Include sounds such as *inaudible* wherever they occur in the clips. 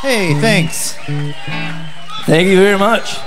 Hey, thanks. Thank you very much.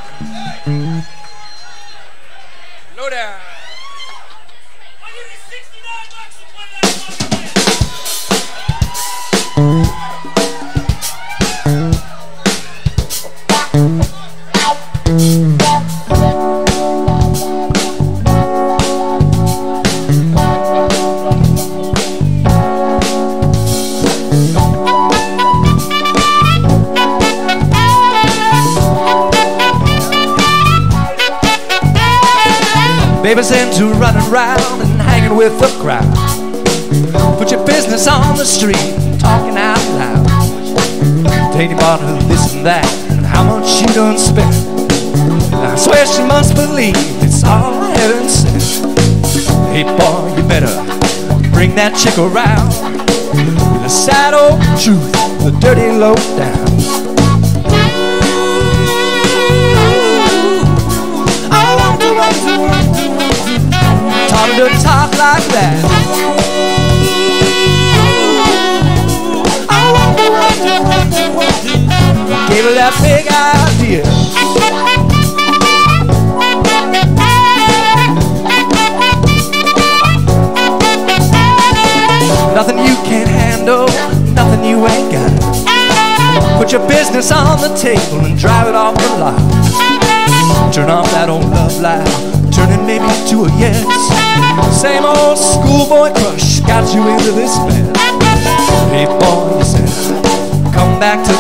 Chick around.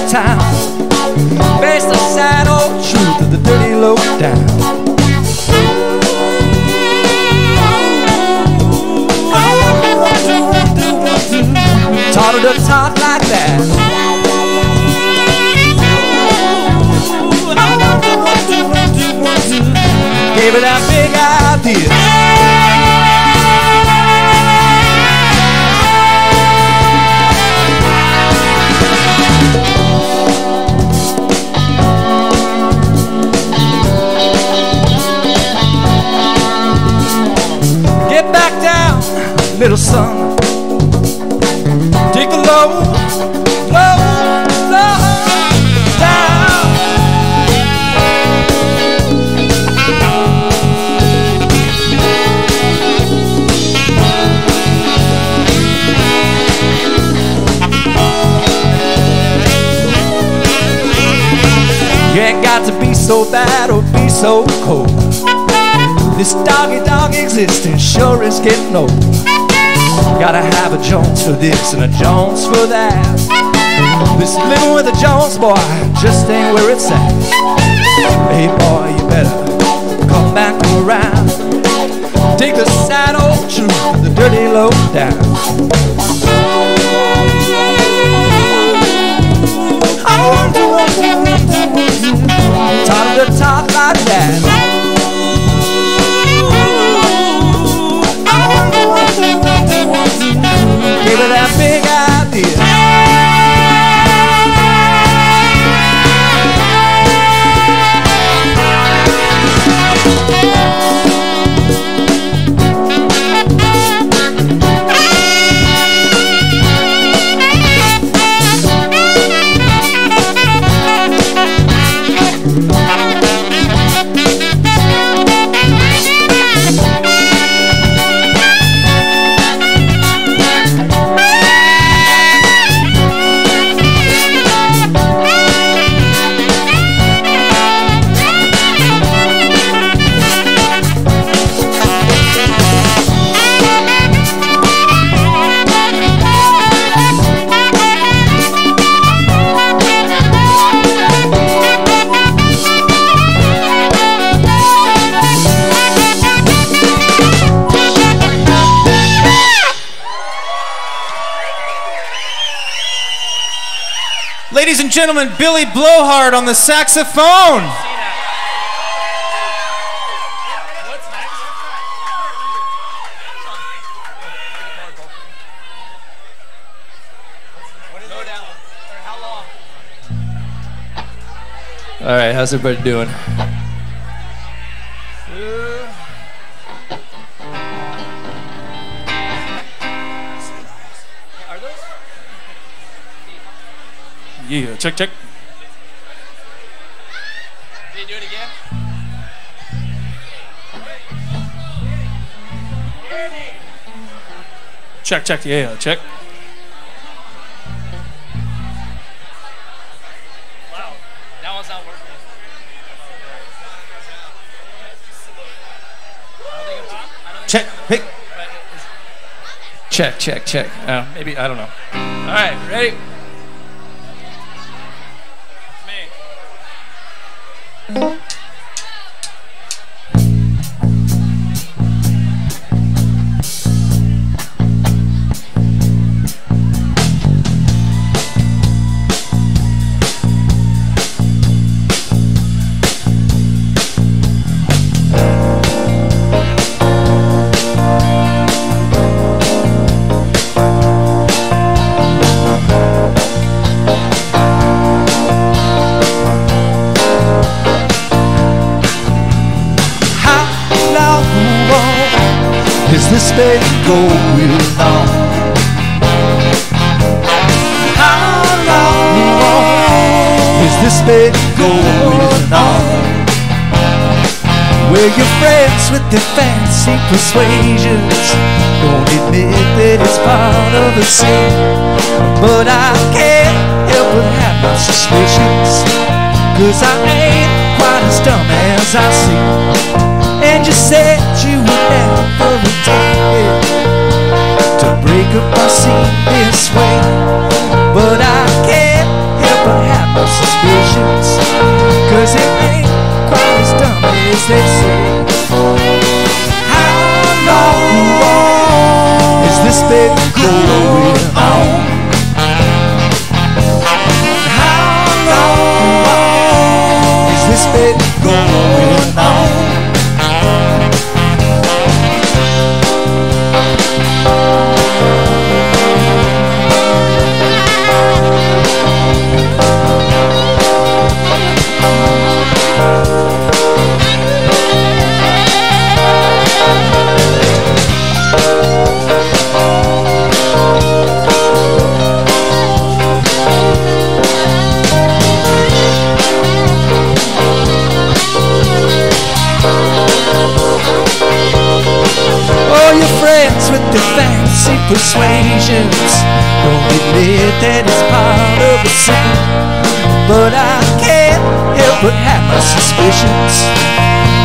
Town. Face the sad old truth of the dirty low down. Taught to talk like that. Gave her that big idea. Little son. Take the low, low, low down. You ain't got to be so bad or be so cold. This doggy dog existence sure is getting old. Gotta have a Jones for this and a Jones for that. This living with a Jones boy just ain't where it's at. Hey boy, you better come back around. Take the sad old truth, the dirty low down. Time to talk like that. Give her that big idea. Gentlemen, Billy Blowhard on the saxophone. All right, how's everybody doing? Yeah, check, check. Can you do it again? Check, check, yeah, check. Wow. That one's not working. I don't think it's on. I don't think Check. Hey. Check, check, check. Uh, maybe, I don't know. All right, ready? Persuasions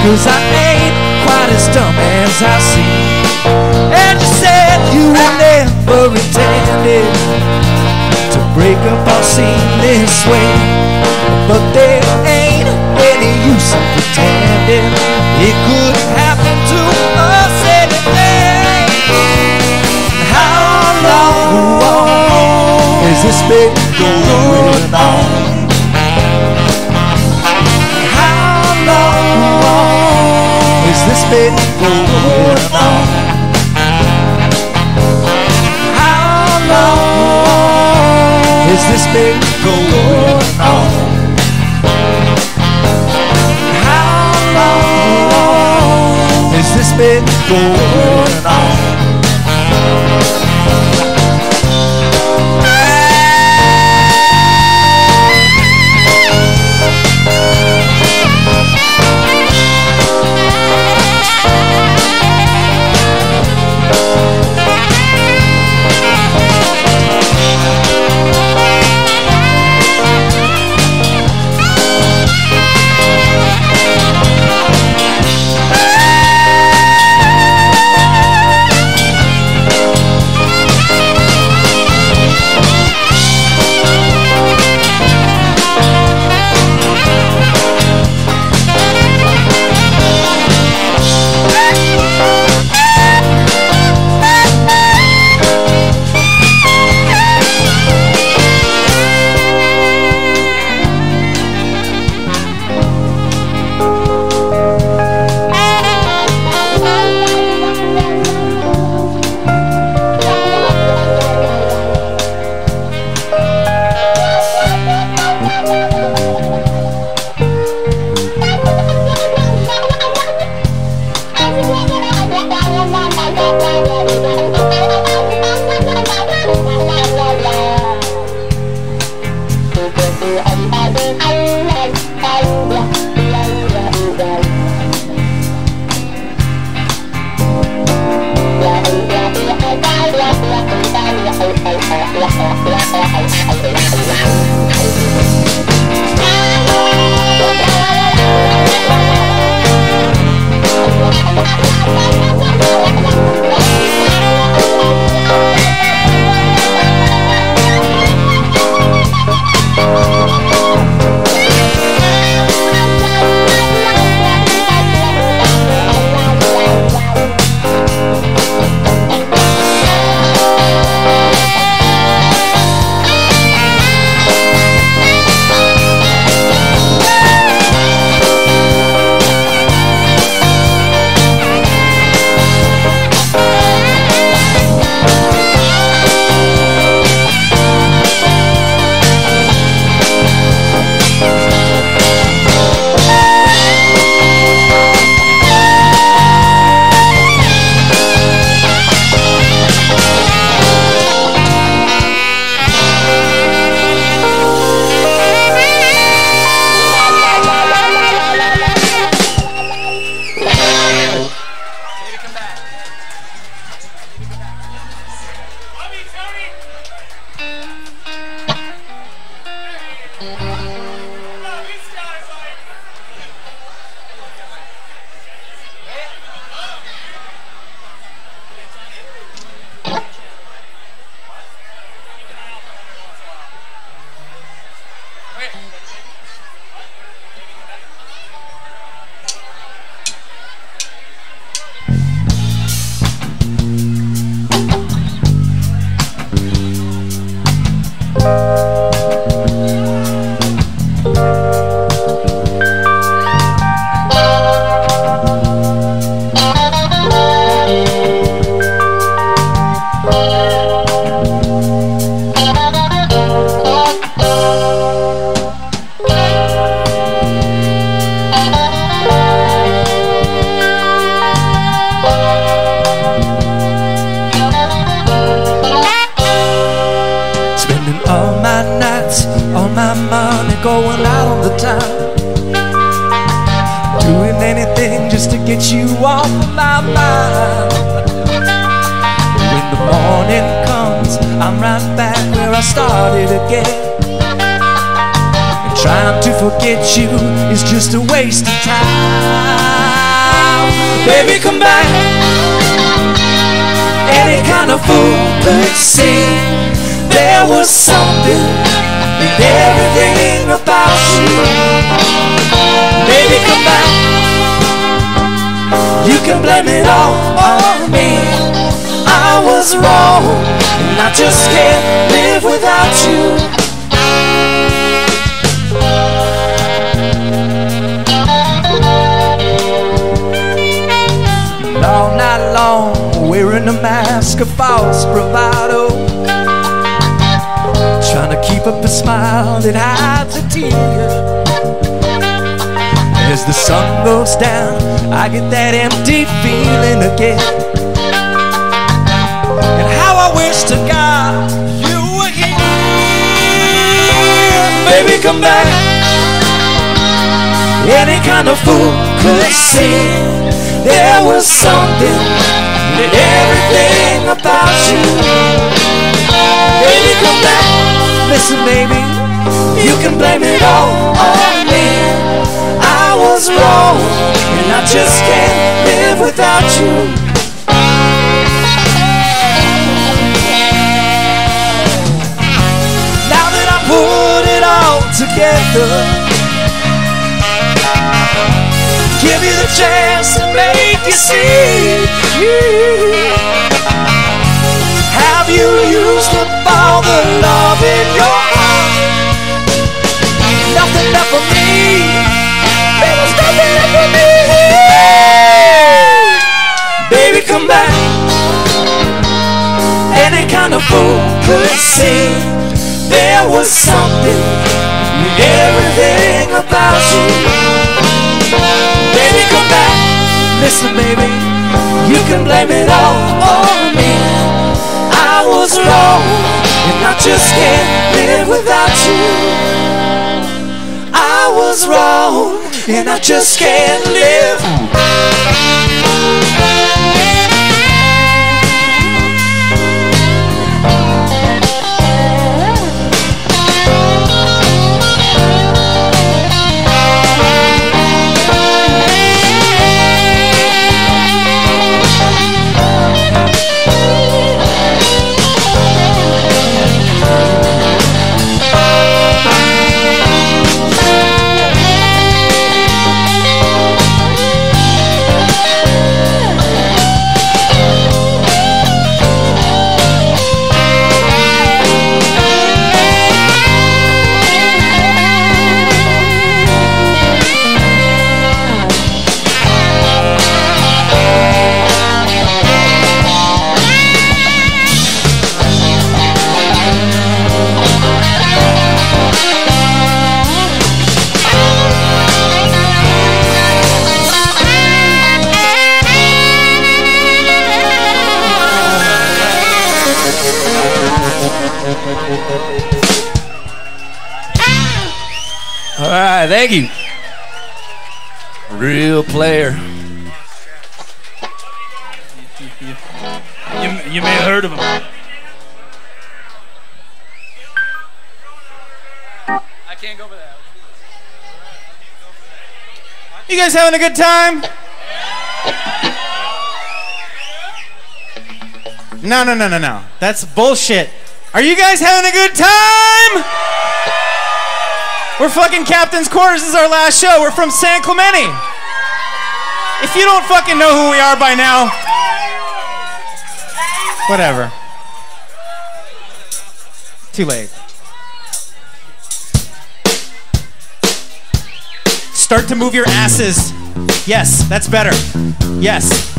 Cause I ain't quite as dumb as I seem. And you said you were never intended to break up our scene this way. But there been going on? How long has this been going on? How long has this been going on? Nights, all my money going out on the town. Doing anything just to get you off my mind. When the morning comes, I'm right back where I started again. And trying to forget you is just a waste of time. Baby, come back. Any kind of fool could see there was something in everything about you. Baby, come back. You can blame it all on me. I was wrong, and I just can't live without you. And all night long, wearing a mask of false bravado. Trying to keep up a smile that hides a tear. As the sun goes down, I get that empty feeling again. And how I wish to God you were here. Baby, come back. Any kind of fool could see there was something in everything about you. Baby, come back. Listen, baby, you can blame it all on me. I was wrong, and I just can't live without you. Now that I put it all together, give you the chance to make you see. You used up all the love in your heart? Nothing left for me. There was nothing left for me. Baby, come back. Any kind of fool could see there was something in everything about you. Baby, come back. Listen, baby, you can blame it all on me. I was wrong, and I just can't live without you. I was wrong, and I just can't live. All right, thank you. Real player. You, you may have heard of him. I can't go for that. You guys having a good time? No, no, no, no, no. That's bullshit. Are you guys having a good time? We're fucking Captain's Quarters. This is our last show. We're from San Clemente. If you don't fucking know who we are by now, whatever. Too late. Start to move your asses. Yes, that's better. Yes.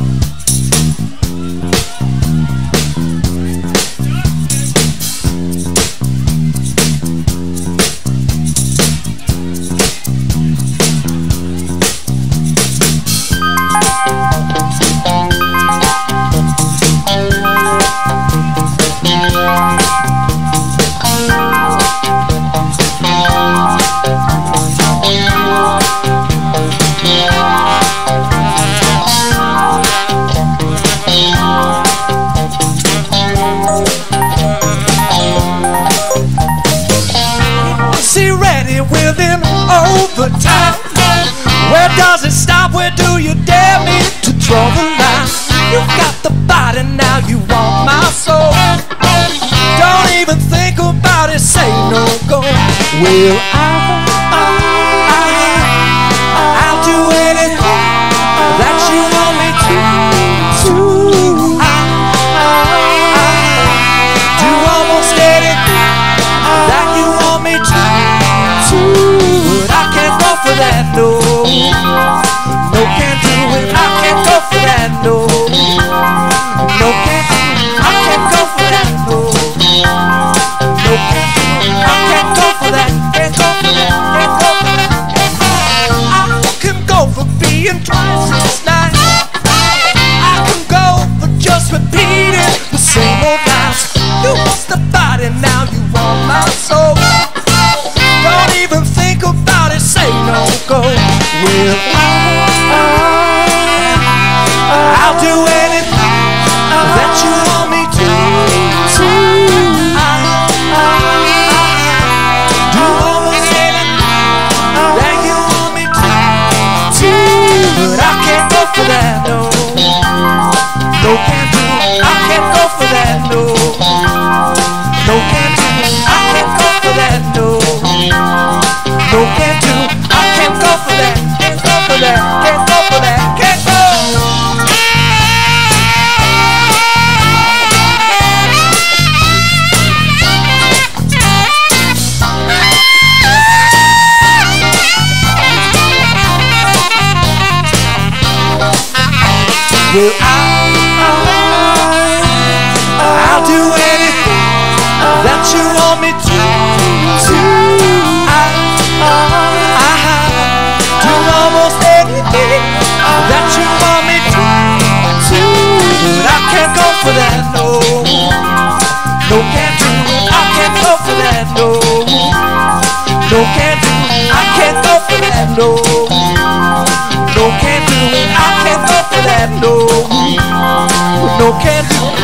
Within overtime. Where does it stop? Where do you dare me to draw the line? You got the body now, you want my soul. Don't even think about it, say no go. Will I? No. No, can't. I can't go for that, no. No, can't. I can't go for that. Can't go for that. Can't go for that. I can go for being twice as nice. I can go for just repeating the same old lines. You lost the body, now you want my soul. Don't even think about it, say no go. Will I? No. No, can't do. I can't go for that, no. No, can't do. I can't go for that though. Don't can't do, I can't go for that, can't go for that, Will I? I, I'll do anything that you want me to. That, no. No, can't do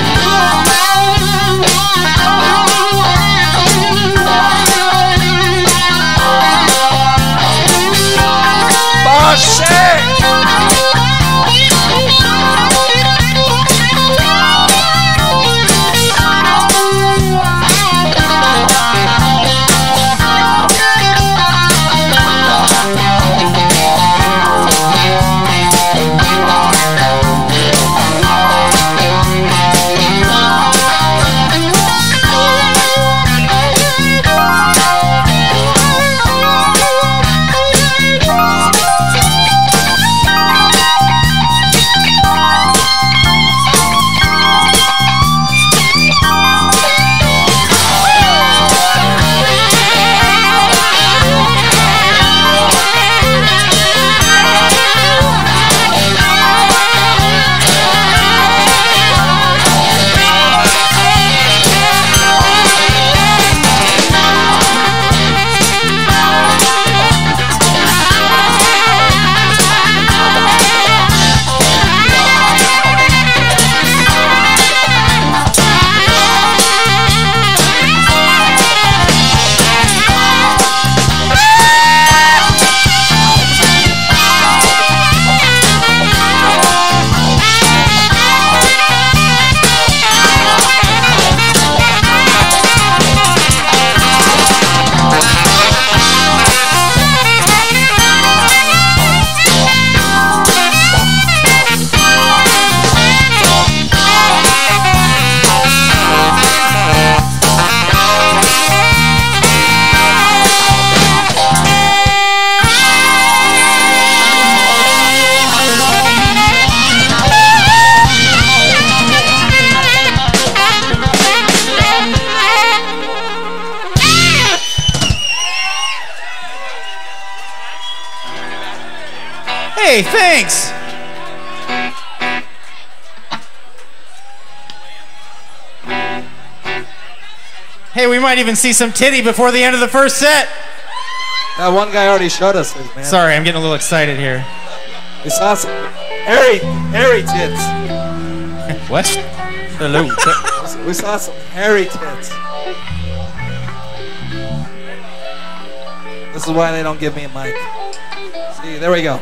might even see some titty before the end of the first set. That one guy already showed us his, man. Sorry, I'm getting a little excited here. We saw some hairy, hairy tits. What? Hello. We saw some hairy tits. This is why they don't give me a mic. See, there we go.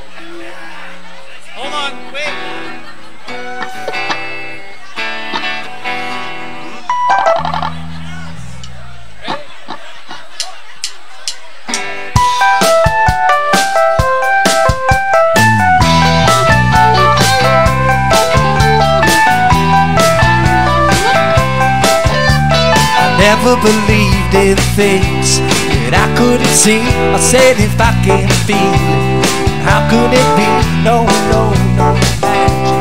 In things that I couldn't see. I said if I can't feel it, how could it be? No, no, no magic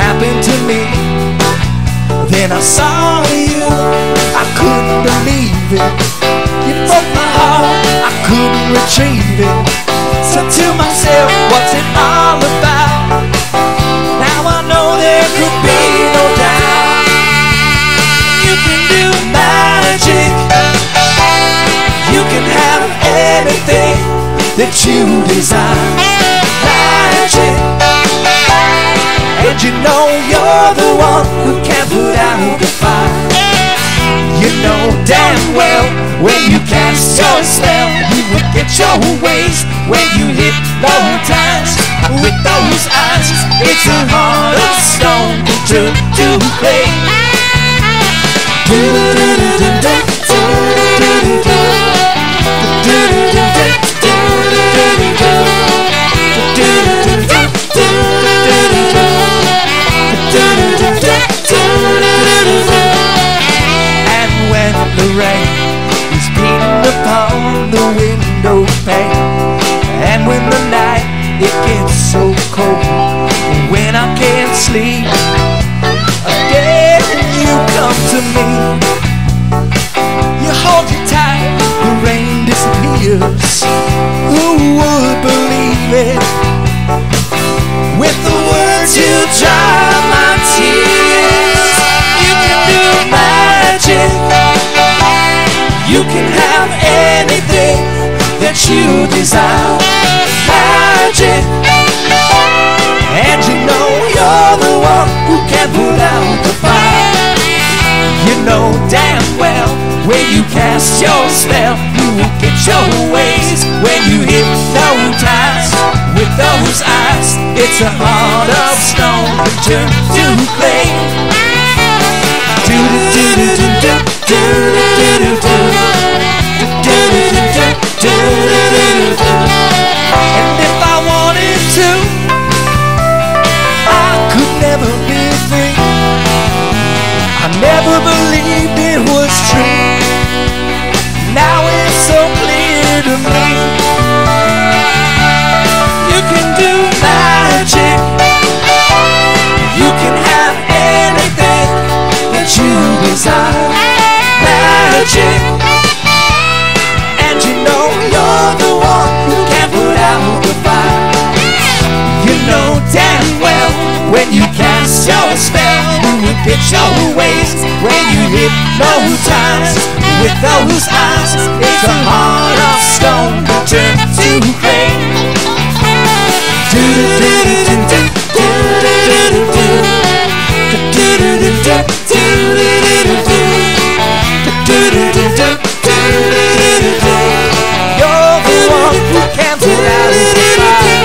happened to me. Then I saw you, I couldn't believe it. You broke my heart, I couldn't retrieve it. So to myself, what's it all about? That you desire. Magic. And you know you're the one who can put out the fire. You know damn well when you cast your spell, you will get your ways when you hypnotize with those eyes. It's a heart of stone to to play. And the rain is beating upon the window pane, and when the night it gets so cold, when I can't sleep, again you come to me. You hold know damn well when you cast your spell, you will get your ways when you hypnotize with those eyes. It's a heart of stone turn to clay. Do do do do do do do do do do. Do do do do do do do. And never believed it was true. Now it's so clear to me. You can do magic. You can have anything that you desire. Magic. And you know you're the one who can put out the fire. You know damn well when you cast your spell, you will get your ways when you hypnotize with those eyes. It's a heart of stone turn to clay. Do do do do do do do do do do do do do do do do You're the one who can put out the fire.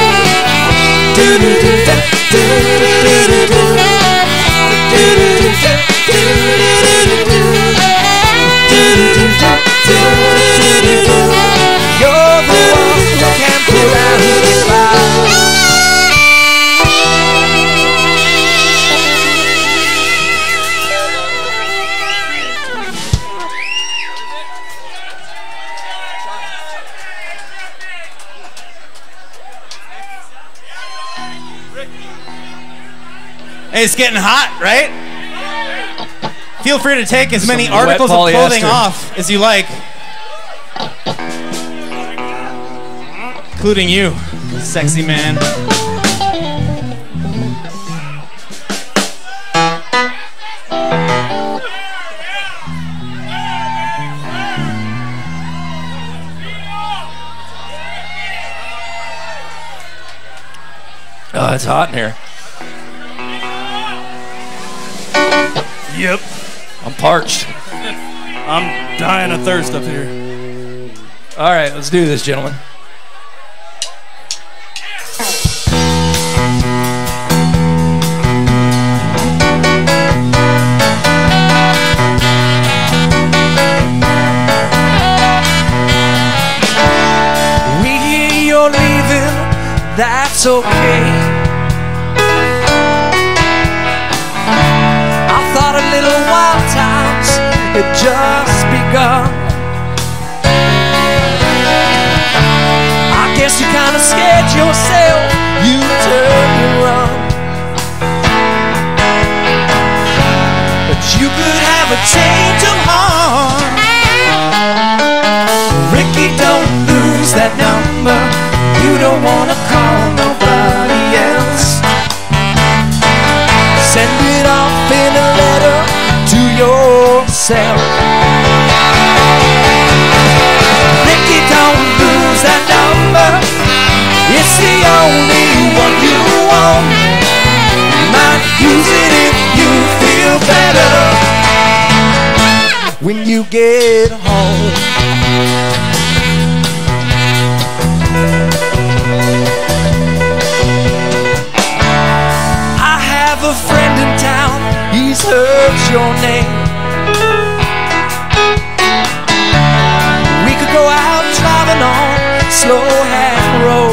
One who can put out the fire. Hey, it's getting hot, right? Feel free to take as many Some articles of clothing off as you like, including you, sexy man. Oh, it's hot in here. Yep. I'm parched. I'm dying of thirst up here. All right, let's do this, gentlemen. Yourself, you turned and run. But you could have a change of heart. Rikki, don't lose that number. You don't wanna better when you get home. I have a friend in town, he's heard your name. We could go out driving on Slow Hand Row.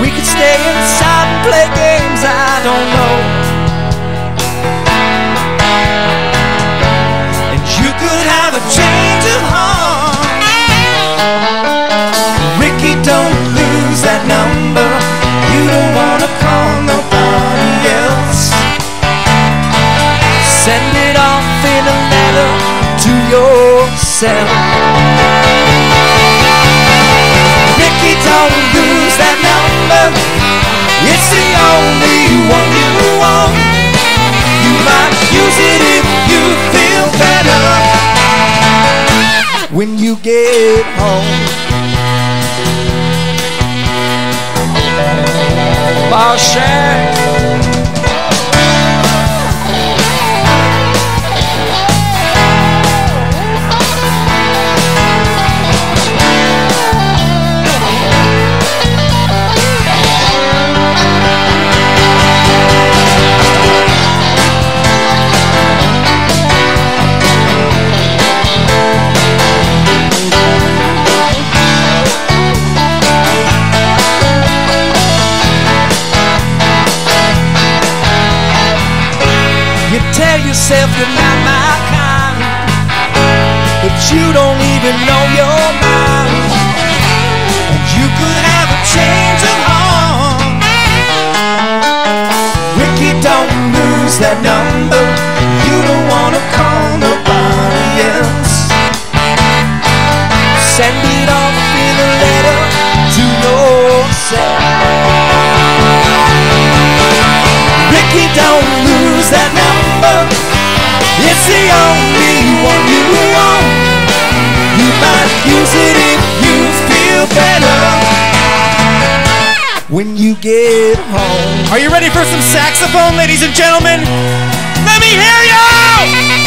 We could stay inside and play games to yourself. Rikki, don't lose that number. It's the only one you want. You might use it if you feel better when you get home. Marshall. For some saxophone, ladies and gentlemen? Let me hear you!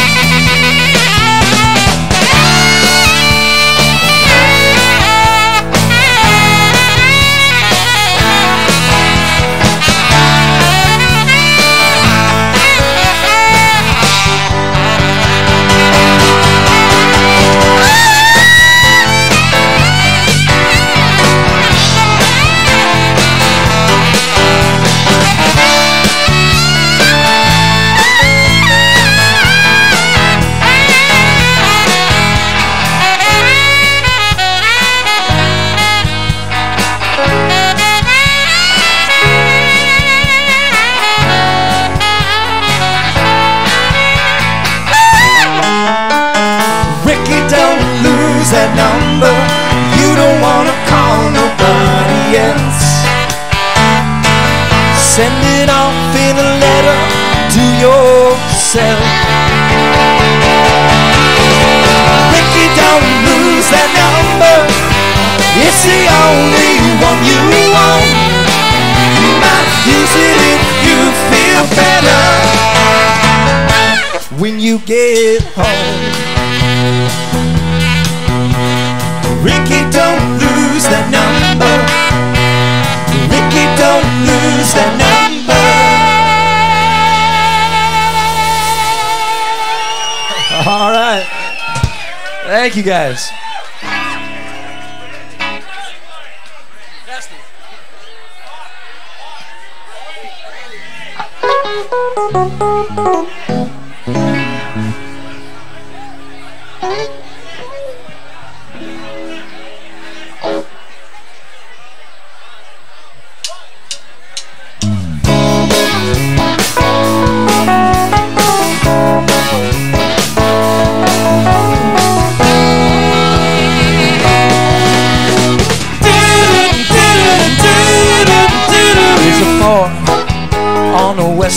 Thank you guys.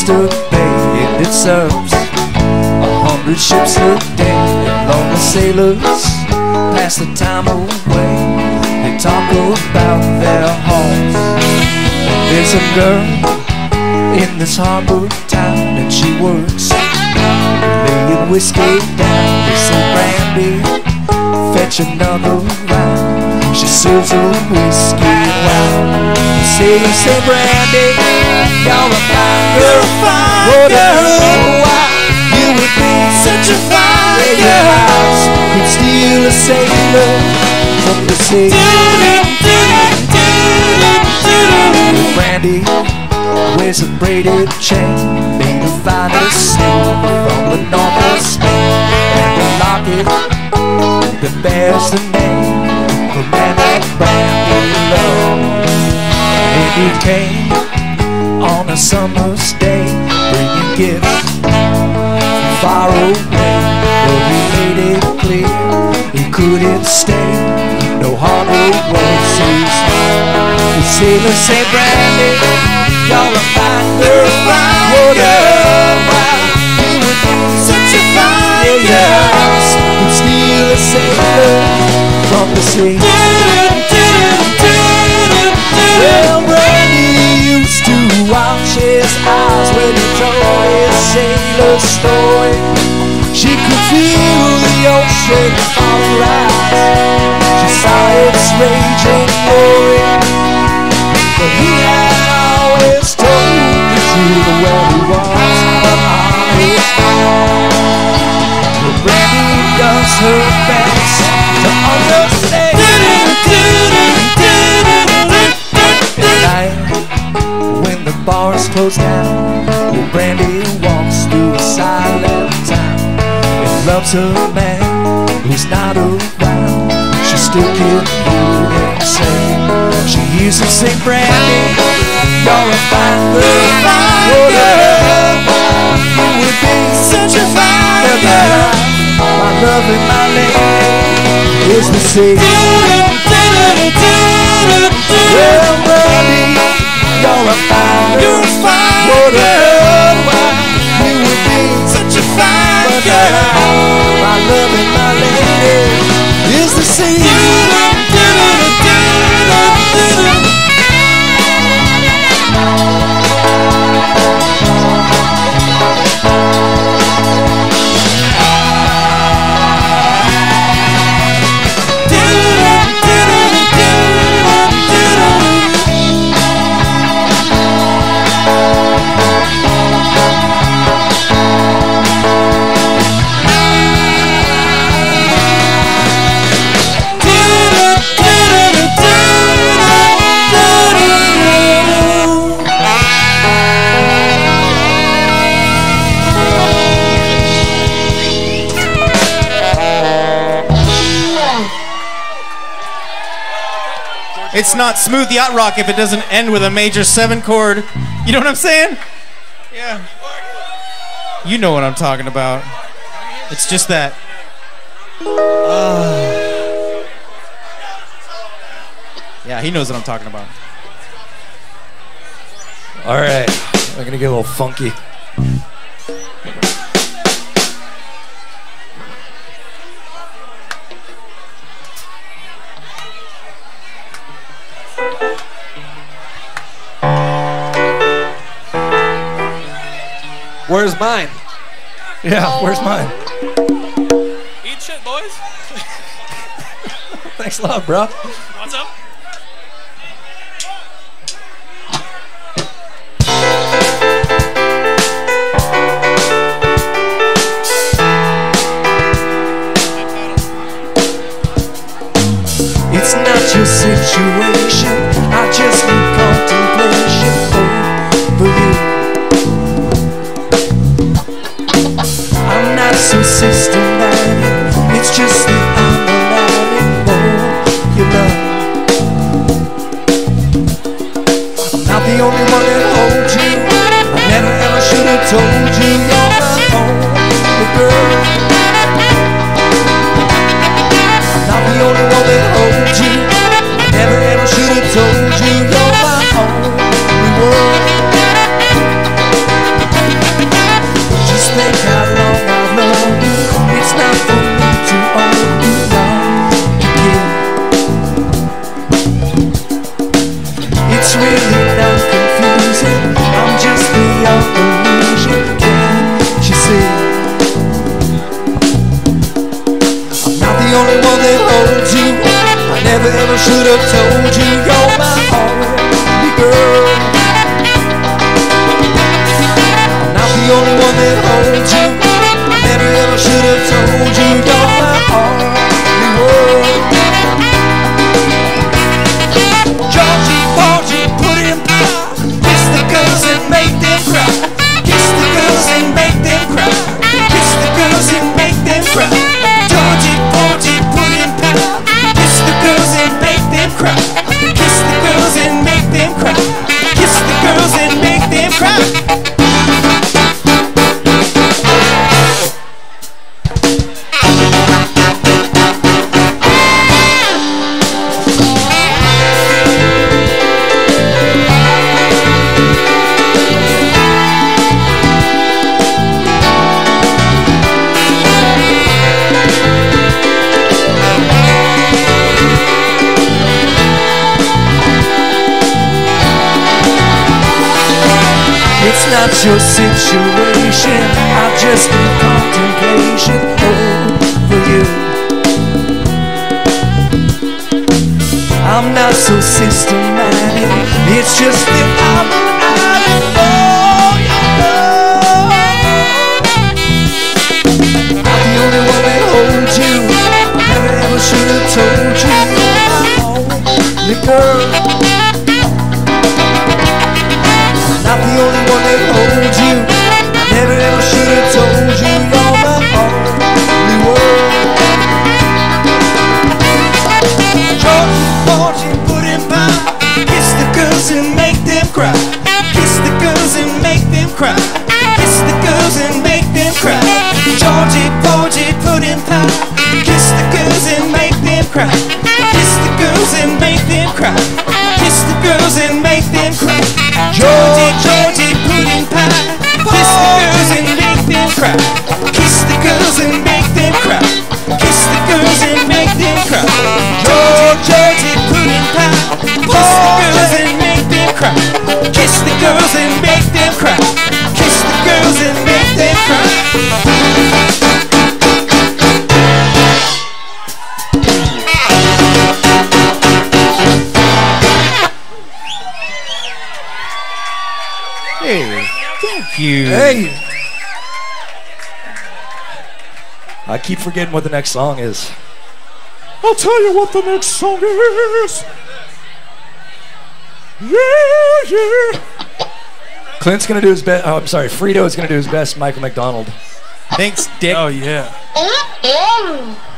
Bay and it serves a hundred ships a day. And lonely sailors pass the time away. They talk about their homes. There's a girl in this harbor town and she works laying whiskey down. They say brandy, fetch another round. She serves her whiskey and wine. Sailors say brandy, you're a fine girl. What a why you would be such a fine girl. Could steal a sailor from the sea. Brandy wears a braided chain made of finest silver from the north of Spain, and a locket that bears the of man that Brandy loved. And he came on a summer's day, bringing gifts from far away. But he made it clear he couldn't stay. No was his The sailors say, Brandy, you're a fine girl. What a while you would be such a fine girl. Sailor from the sea. Well, used to watch his eyes when he told his sailor story. She could feel the ocean on. She saw its raging glory. But he had does her best to understand. At night, when the bars close down, well, Brandy walks through a silent town and loves her man who's not around. She still can hear him say, she hears him say, Brandy, you're a fine girl, fine girl. You would be such a fine girl. My love and my lady is the sea. Well, Brandy, you're a fine girl. What a world you would be such a fine uh, girl. My love and my lady is the sea. It's not smooth yacht rock if it doesn't end with a major seven chord. You know what I'm saying? Yeah. You know what I'm talking about. It's just that. Ah. yeah, he knows what I'm talking about. All right, we're gonna get a little funky. Where's mine? Yeah, where's mine? Eat shit, boys. *laughs* Thanks a lot, bro. What's up? It's not your situation. I just only one that holds you. I never ever should have told you you're my only girl. I'm not the only one that holds you. I never ever should have told you you're my Not your situation. I've just been contemplation over you. I'm not so systematic. It's just that cry. Kiss the girls and make them cry. Georgie, put him by. Kiss the girls and make them cry. Kiss the girls and make them cry. Kiss the girls and make them cry. Georgie, Georgie, pudding pie. Kiss the girls and make them cry. Kiss the girls and make them cry. Kiss the girls and make them cry. Georgie, Georgie, pudding pie. Kiss the girls and make them cry. Kiss the girls and make you. Hey! I keep forgetting what the next song is. I'll tell you what the next song is. Yeah, yeah. Clint's gonna do his best. Oh, I'm sorry. Frito is gonna do his best. Michael McDonald. Thanks, Dick. Oh yeah. Oh, oh.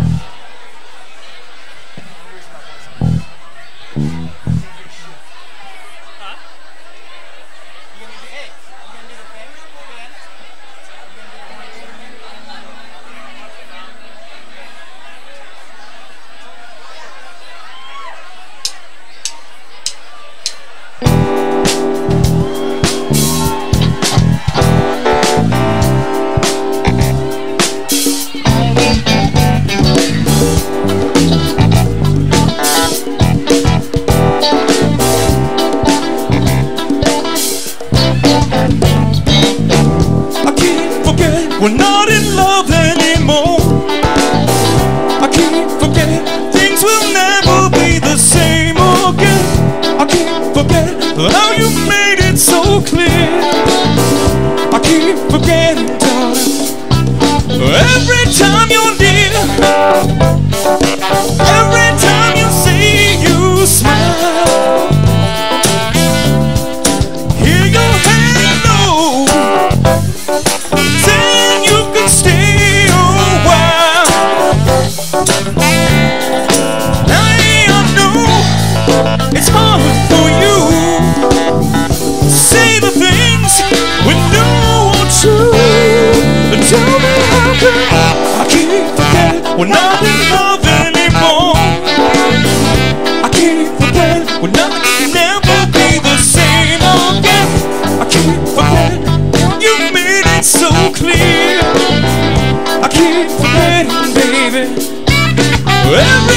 Every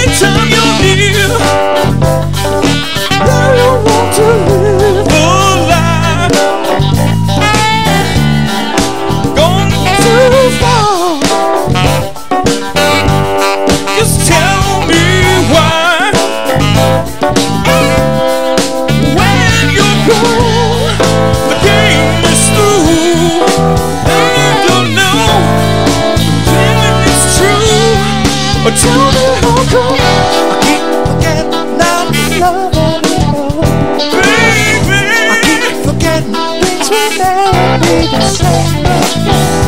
just let.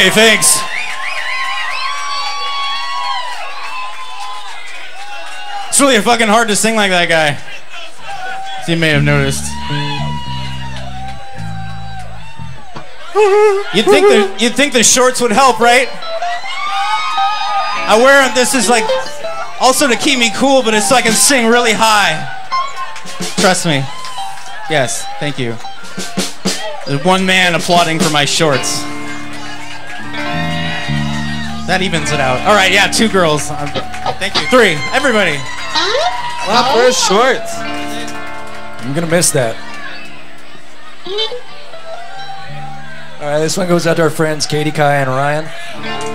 Hey, thanks. It's really fucking hard to sing like that guy. As you may have noticed. You'd think the you'd think the shorts would help, right? I wear them. This is like also to keep me cool, but it's so I can sing really high. Trust me. Yes, thank you. There's one man applauding for my shorts. That evens it out. All right, yeah, two girls. Thank you. Three. Everybody. Clap for shorts. I'm going to miss that. All right, this one goes out to our friends Katie, Kai, and Ryan.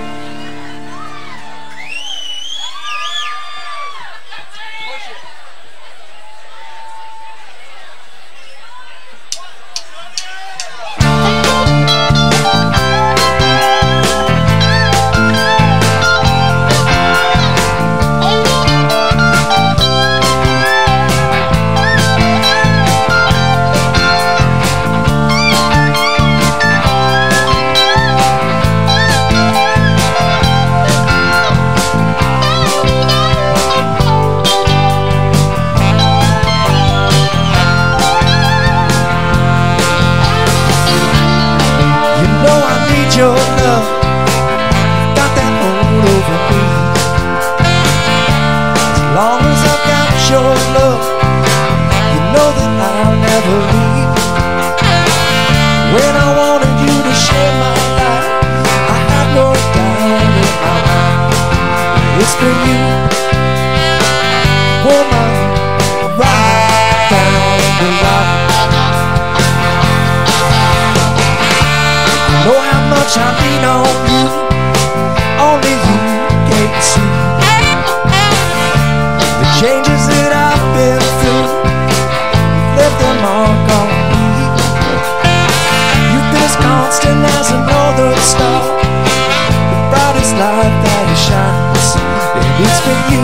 It's for you,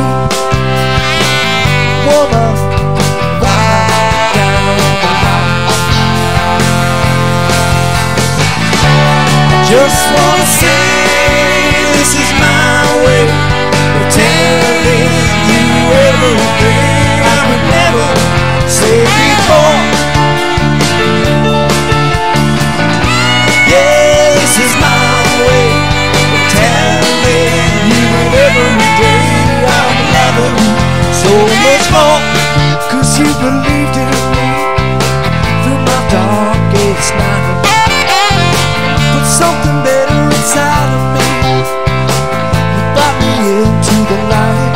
woman. Just one. Put something better inside of me. You brought me into the light.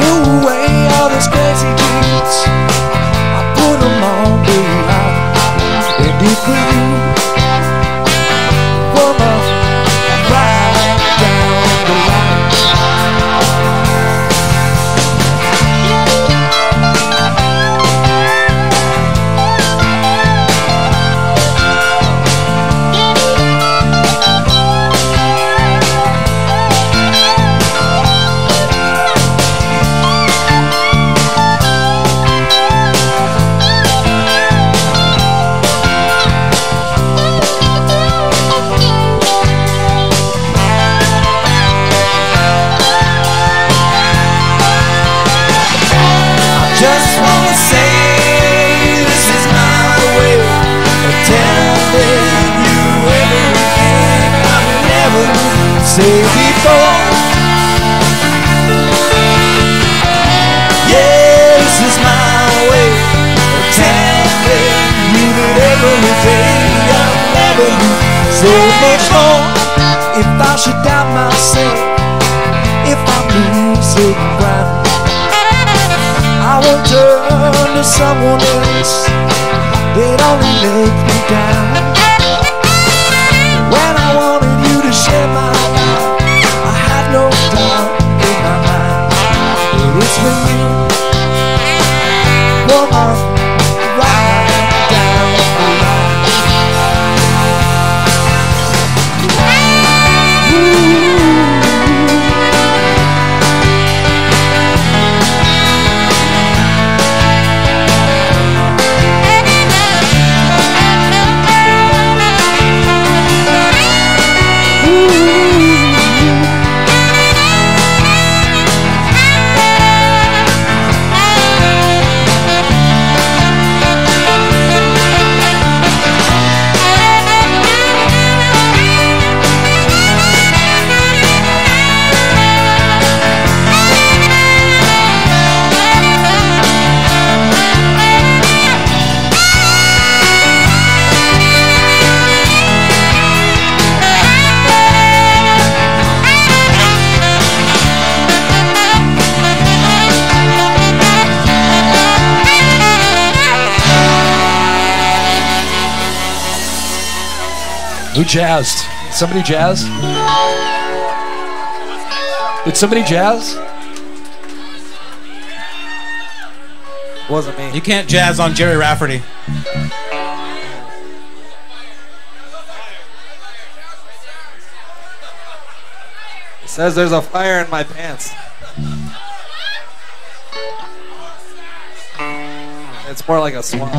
Away all crazy dreams. Said before. Yeah, this is my way of telling you that everything I've said much more. If I should doubt myself, if I'm losing ground. I won't turn to someone else They'd only let jazzed? Somebody jazzed? Did somebody jazz? Wasn't me. You can't jazz on Gerry Rafferty. It says there's a fire in my pants. It's more like a swamp.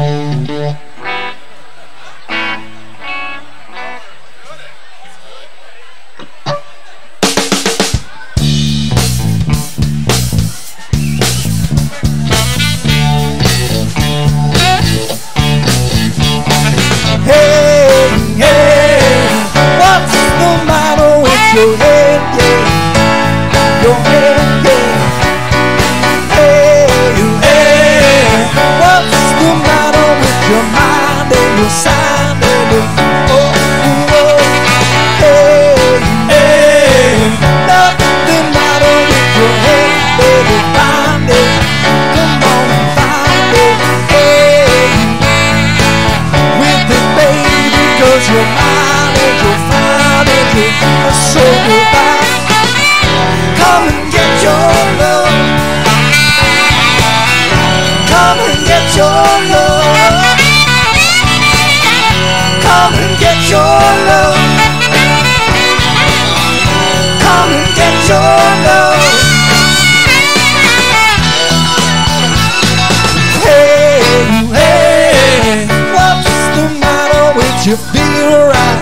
You? Feel right?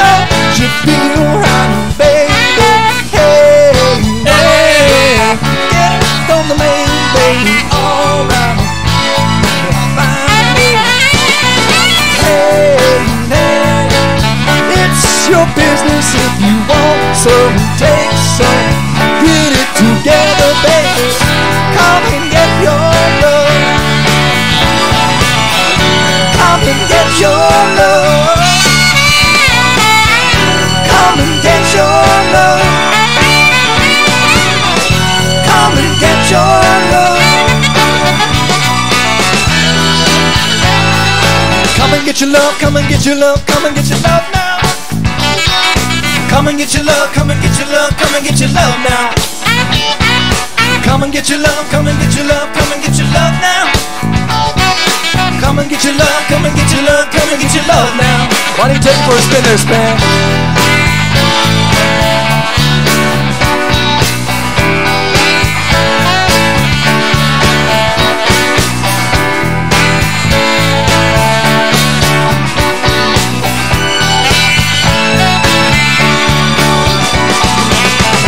Don't you feel right, baby? Hey, hey, get on the main, baby. All right, find me. Hey, hey, it's your business if you want some, take some, get it together, baby. Come and Come and get your love. Come and get your love. Come and get your love. Come and get your love, come and get your love, come and get your love now. Come and get your love, come and get your love, come and get your love now. Come and get your love, come and get your love, come and get your love now. Come and get your love, come and get your love, come and get your love now. Why don't you take for a spin there, Span?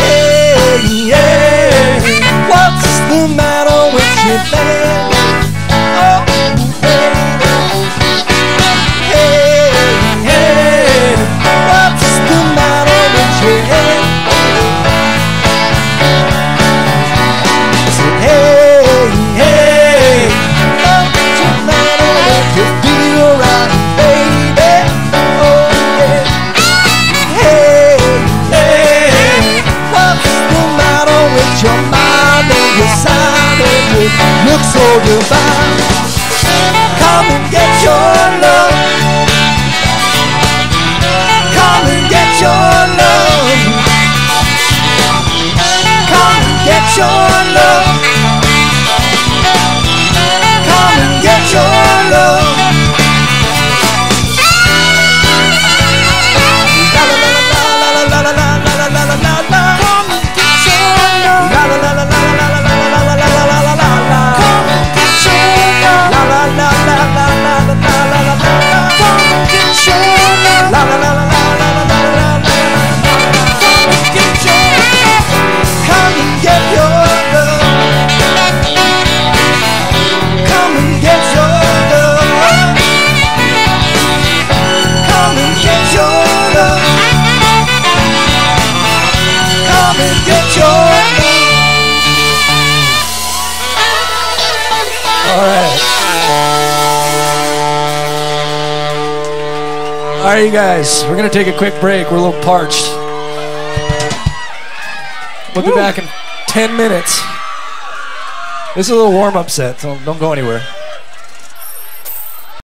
Hey, hey, what's the matter with you, baby? You guys. We're gonna take a quick break. We're a little parched. We'll be back in 10 minutes. This is a little warm-up set, so don't go anywhere.